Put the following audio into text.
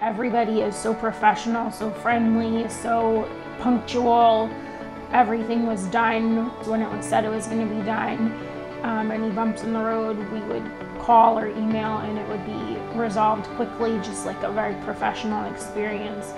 Everybody is so professional, so friendly, so punctual. Everything was done when it was said it was going to be done. Um, any bumps in the road, we would call or email and it would be resolved quickly, just like a very professional experience.